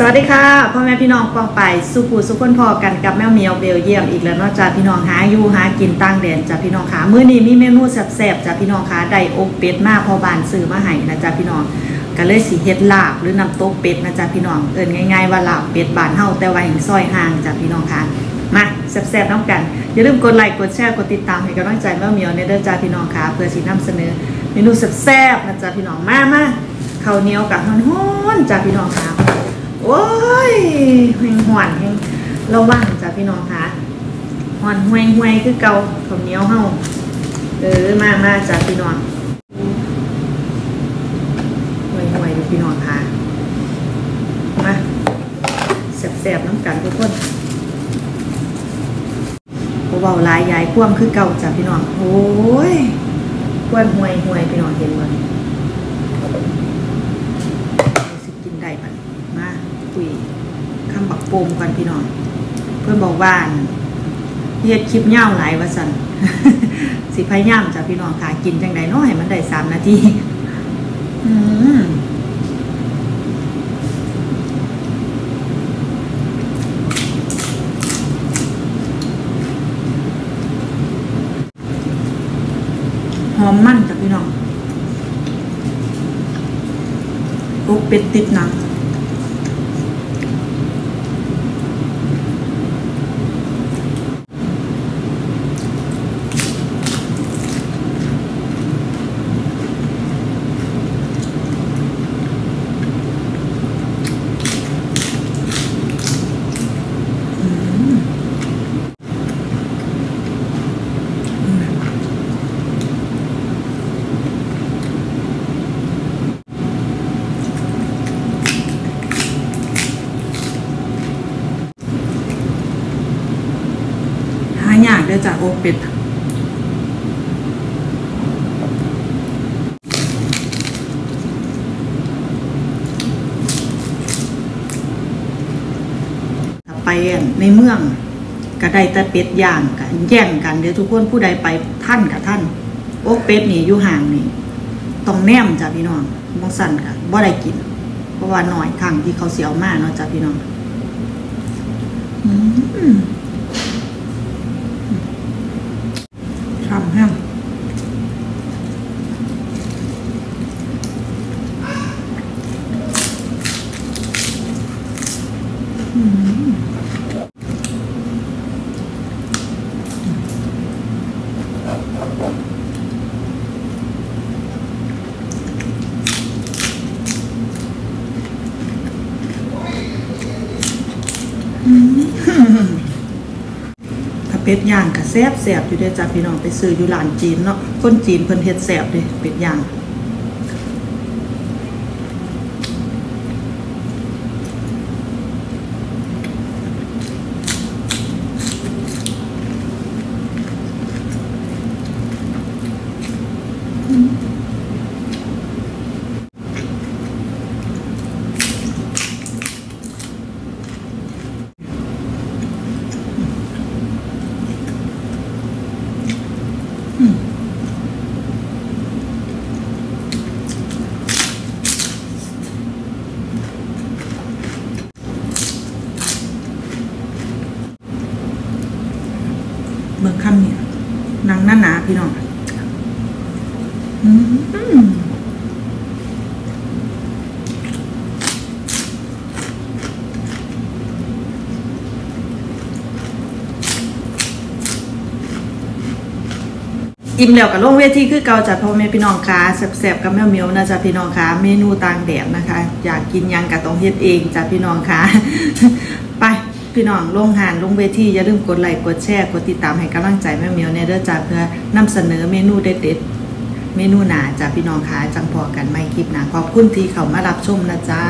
สวัสดีค่ะพ่อแม่พี่น้องปองไปสุขูสุขคนพอกันกับแมวเมียวเบลเยียมอีกแล้วนาะจ้าพี่น้องหาอยู่หากินตั้งแดนจ้าพี่น้องขามื้อนี้มีเมนูแซ่บๆจ้าพี่น้องขาได้อกเป็ดมาพอบานซื้อมาให้นะจ้าพี่น้องก็เลยสิเฮ็ดลาบหรือน้ำตกเป็ดนะจ้าพี่น้องเอิ้นง่ายๆว่าลาบเป็ดบานเฮาแต่ว่าห่งซอยห่างจ้าพี่น้องค่ะมาแซ่บๆน้ำกันอย่าลืมกดไลค์กดแชร์กดติดตามให้กำลังใจแมวเมียวในเด้อจ้าพี่น้องค่ะเพื่อสินำเสนอเมนูแซ่บๆนะจ้าพี่น้องมามาข้าวเหนียวกับฮ้อนๆจ้าพี่น้องค่ะ โอ้ยแหงหวนระวังจ้ะพี่น้องคะหวนห่วยห่วยคือเกาข้าวเหนียวเฮาเออมามาจ้ะพี่น้องห่วยห่วยพี่น้องคะมาแสบๆน้ำกันทุกคนเบาๆลายยายคว่ำคือเก่าจ้ะพี่น้องโอ้ยควนห่วยห่วยพี่น้องเห็นบ่สิกินได้ปะ คุยคำบักโปมกันพี่น้อง เพื่อนบอกว่าเฮ็ดคลิปยาหลายว่าสันสิพยายามจ้ะพี่น้องค่ะกินจังใดเนาะให้มันได้สามนาทีอืมหอมมันจ้ะพี่น้องอกเป็ดติดหนัง หายากเด้อจากอเป็ดถ้าไปในเมืองก็ได้แต่เป็ดย่างกันแย่งกันเดี๋ยวทุกคนผู้ใดไปท่านกับท่าน โอกเป็ดนี่อยู่ห่างนี่ต้องแนมจ้ะพี่น้องมองสั่นค่ะบ่ได้กิน เพราะว่าหน่อยครั้งที่เขาเสียวมากเนาะจ้ะพี่น้อง อืม เป็ดย่างกับแซ่บแซ่บอยู่เด้จ้าพี่น้องไปซื้ออยู่ร้านจีนเนาะคนจีนเพิ่นเฮ็ดแซ่บเด้เป็ดย่าง เบิ่งคำเนี่ยนางหน้าหนาพี่น้องอิ่มแล้วกับลงเวทีคือเกาจัดพ่อแม่พี่น้องค่ะแซ่บๆกับแม่เมียวนะจ๊ะพี่น้องค่ะเมนูต่างแดดนะคะ อยากกินยังก็ต้องเฮ็ดเองจ้ะพี่น้องค่ะ ไป พี่น้องลงหานลงเวทีอย่าลืมกดไลค์กดแชร์กดติดตามให้กำลังใจแม่เมียวเนี่ยเด้อจ้าเพื่อนำเสนอเมนูเด็ดๆเมนูหนาจ้าพี่น้องค่ะจังพอกันไม่คลิปหนาขอบคุณที่เขามารับชมนะจ้า